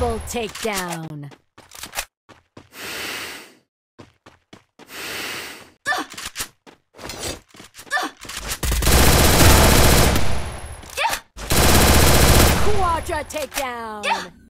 Double takedown. Quadra takedown.